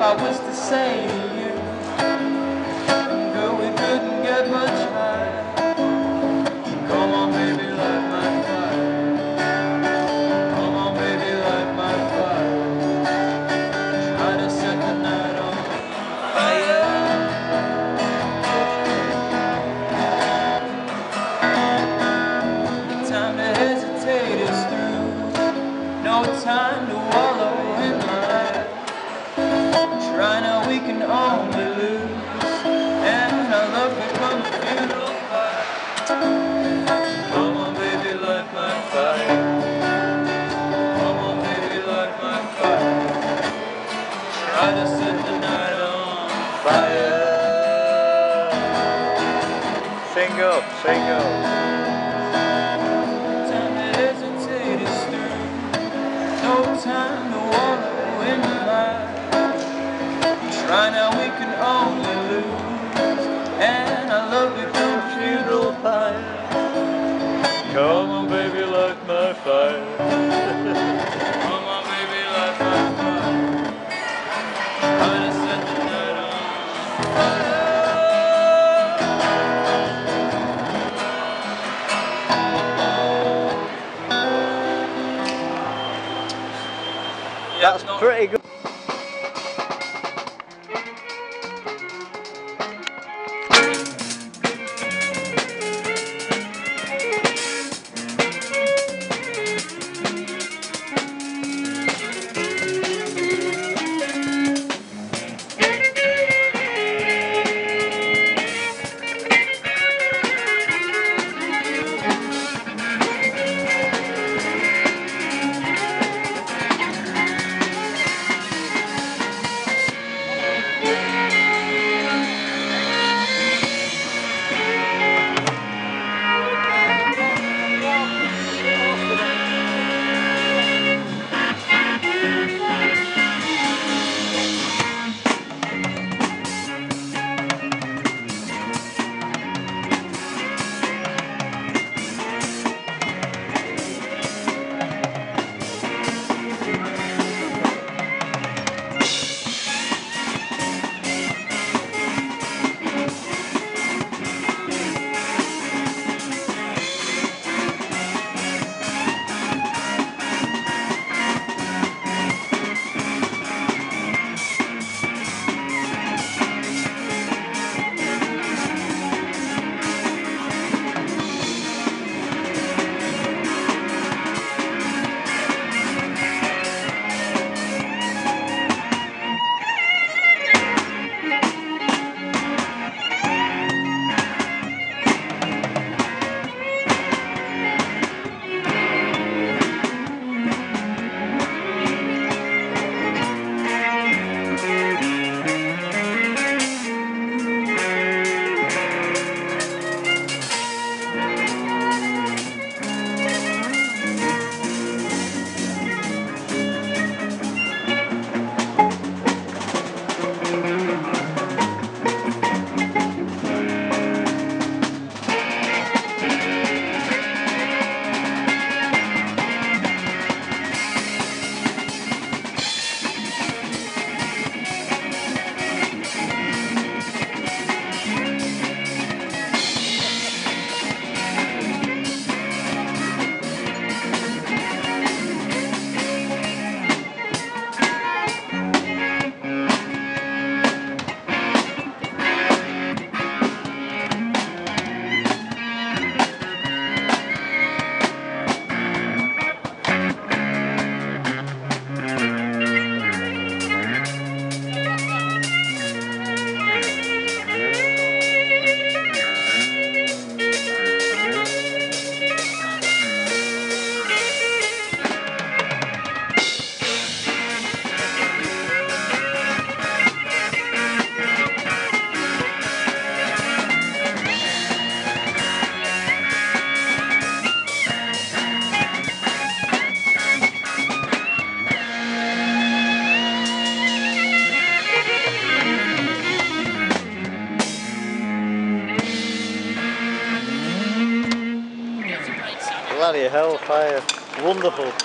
I was to say we can only lose. And our love becomes fire. Come on, baby, light my fire. Come on, baby, light my fire. To set the night on fire. Time to wallow in life. Try now, we can only lose. And our love becomes funeral fire. Come on, baby, light my fire. Come on, baby, Bloody hellfire. Wonderful.